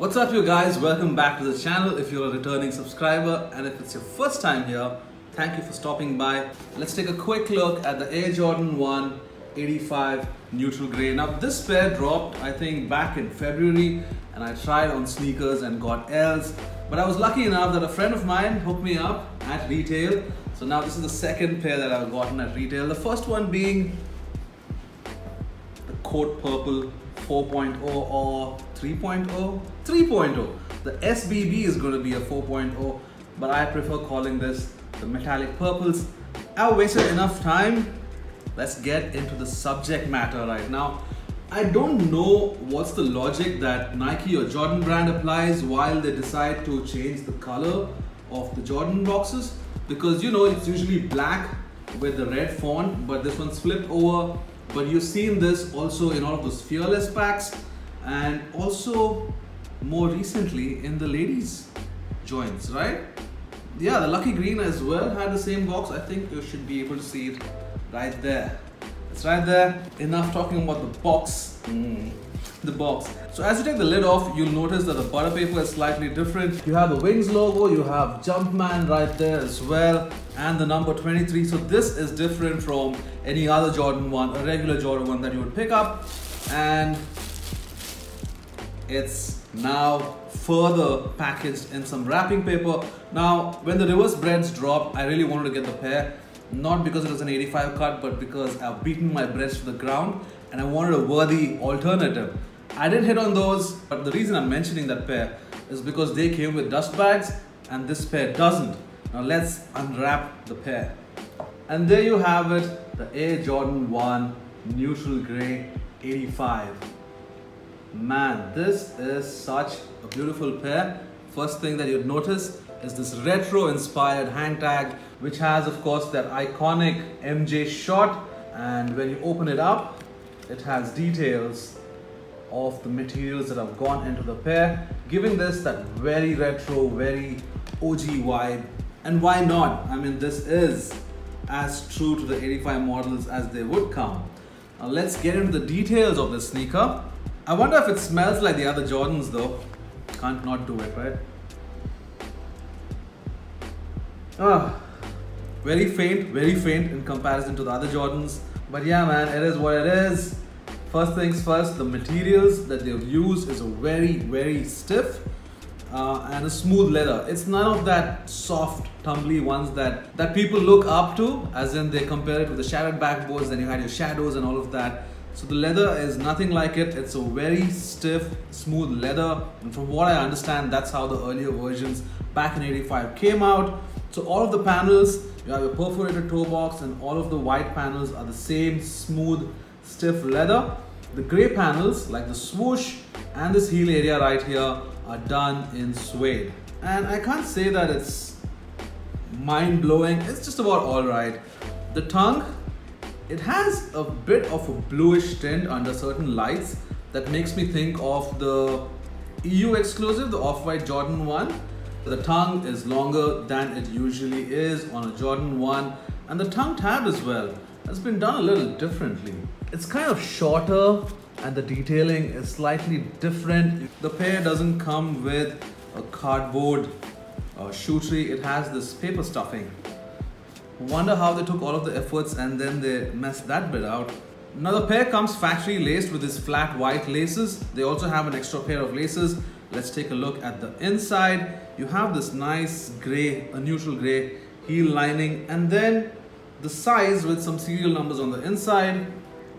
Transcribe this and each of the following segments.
What's up you guys? Welcome back to the channel if you're a returning subscriber and if it's your first time here, thank you for stopping by. Let's take a quick look at the Air Jordan 1 85 neutral grey. Now this pair dropped I think back in February and I tried on sneakers and got L's but I was lucky enough that a friend of mine hooked me up at retail. So now this is the second pair that I've gotten at retail. The first one being the Court Purple 4.0 or 3.0? 3.0. The SBB is going to be a 4.0, but I prefer calling this the metallic purples. I've wasted enough time. Let's get into the subject matter right now. I don't know what's the logic that Nike or Jordan brand applies while they decide to change the color of the Jordan boxes because you know it's usually black with the red font but this one's flipped over but you've seen this also in all of those fearless packs and also more recently in the ladies joints right? Yeah the lucky green as well had the same box. I think you should be able to see it right there it's right there. Enough talking about the box. Mm, the box. So as you take the lid off you'll notice that the butter paper is slightly different. You have the wings logo you have jumpman right there as well and the number 23 so this is different from any other jordan 1 a regular jordan 1 that you would pick up. And it's now further packaged in some wrapping paper. Now, when the reverse breads dropped, I really wanted to get the pair, not because it was an 85 cut, but because I've beaten my breads to the ground and I wanted a worthy alternative. I didn't hit on those, but the reason I'm mentioning that pair is because they came with dust bags and this pair doesn't. Now let's unwrap the pair. And there you have it, the Air Jordan 1 Neutral Grey 85. Man, this is such a beautiful pair. First thing that you'd notice is this retro inspired hang tag, which has of course that iconic MJ shot. And when you open it up, it has details of the materials that have gone into the pair, giving this that very retro, very OG vibe. And why not? I mean, this is as true to the 85 models as they would come. Now let's get into the details of this sneaker. I wonder if it smells like the other Jordans though. Can't not do it, right? Ah, very faint, very faint in comparison to the other Jordans. But yeah, man, it is what it is. First things first, the materials that they've used is a very, very stiff uh, and a smooth leather. It's none of that soft, tumbly ones that, that people look up to, as in they compare it with the shattered backboards, then you had your shadows and all of that. So the leather is nothing like it. It's a very stiff, smooth leather. And from what I understand, that's how the earlier versions back in 85 came out. So all of the panels, you have a perforated toe box and all of the white panels are the same smooth, stiff leather. The gray panels, like the swoosh and this heel area right here, are done in suede. And I can't say that it's mind-blowing. It's just about all right. The tongue it has a bit of a bluish tint under certain lights that makes me think of the EU exclusive, the Off-White Jordan 1. The tongue is longer than it usually is on a Jordan 1 and the tongue tab as well has been done a little differently. It's kind of shorter and the detailing is slightly different. The pair doesn't come with a cardboard uh, shoe tree, it has this paper stuffing Wonder how they took all of the efforts and then they messed that bit out. Now the pair comes factory laced with these flat white laces. They also have an extra pair of laces. Let's take a look at the inside. You have this nice gray, a neutral gray heel lining and then the size with some serial numbers on the inside.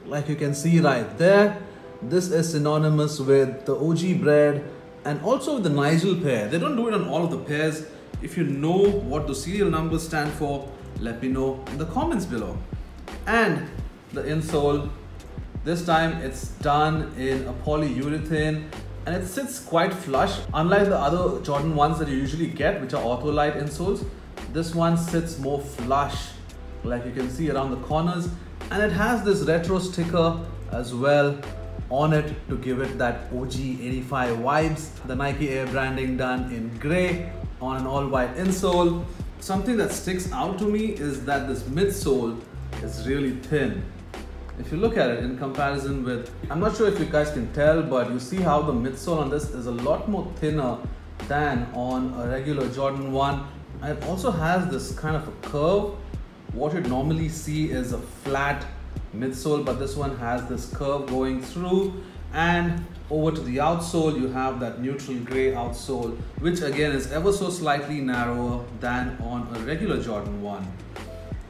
Like you can see right there. This is synonymous with the OG bread and also the Nigel pair. They don't do it on all of the pairs. If you know what the serial numbers stand for, let me know in the comments below. And the insole, this time it's done in a polyurethane and it sits quite flush. Unlike the other Jordan ones that you usually get, which are Ortholite insoles, this one sits more flush, like you can see around the corners. And it has this retro sticker as well on it to give it that OG 85 vibes. The Nike Air branding done in gray on an all white insole. Something that sticks out to me is that this midsole is really thin. If you look at it in comparison with, I'm not sure if you guys can tell, but you see how the midsole on this is a lot more thinner than on a regular Jordan 1. And it also has this kind of a curve. What you'd normally see is a flat midsole, but this one has this curve going through and over to the outsole you have that neutral gray outsole which again is ever so slightly narrower than on a regular Jordan 1.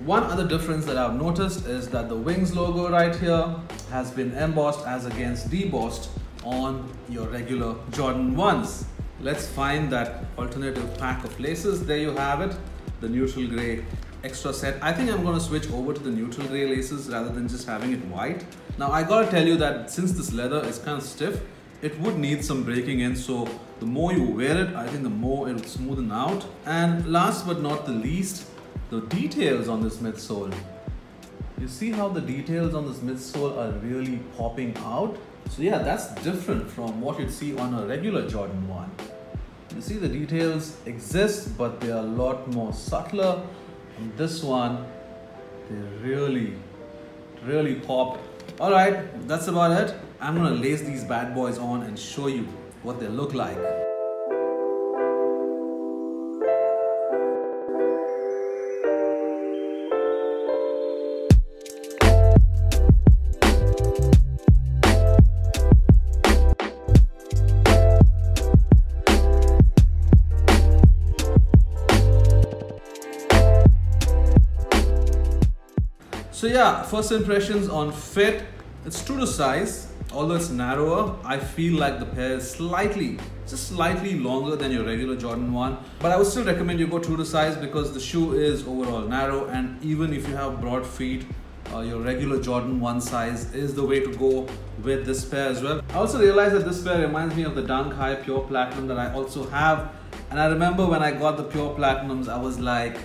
One other difference that I've noticed is that the Wings logo right here has been embossed as against debossed on your regular Jordan 1s. Let's find that alternative pack of laces. There you have it, the neutral gray extra set. I think I'm gonna switch over to the neutral gray laces rather than just having it white. Now I gotta tell you that since this leather is kind of stiff, it would need some breaking in. So the more you wear it, I think the more it will smoothen out. And last but not the least, the details on this midsole. You see how the details on this midsole are really popping out? So yeah, that's different from what you'd see on a regular Jordan 1. You see the details exist, but they are a lot more subtler. On this one, they really, really pop. All right, that's about it. I'm gonna lace these bad boys on and show you what they look like. So yeah, first impressions on fit. It's true to size, although it's narrower. I feel like the pair is slightly, just slightly longer than your regular Jordan 1. But I would still recommend you go true to size because the shoe is overall narrow and even if you have broad feet, uh, your regular Jordan 1 size is the way to go with this pair as well. I also realized that this pair reminds me of the Dunk High Pure Platinum that I also have. And I remember when I got the Pure Platinums, I was like,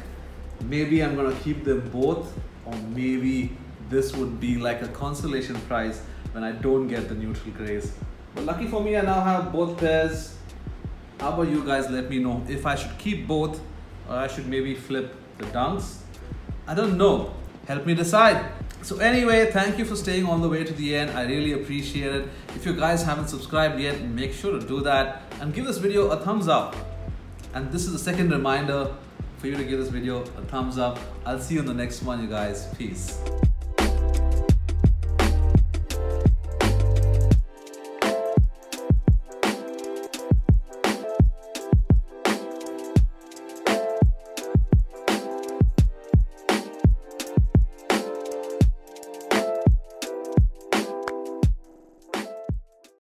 maybe I'm gonna keep them both or maybe this would be like a consolation prize when I don't get the neutral grays. But lucky for me, I now have both pairs. How about you guys? Let me know if I should keep both or I should maybe flip the dunks. I don't know. Help me decide. So anyway, thank you for staying all the way to the end. I really appreciate it. If you guys haven't subscribed yet, make sure to do that and give this video a thumbs up. And this is the second reminder for you to give this video a thumbs up. I'll see you in the next one, you guys. Peace.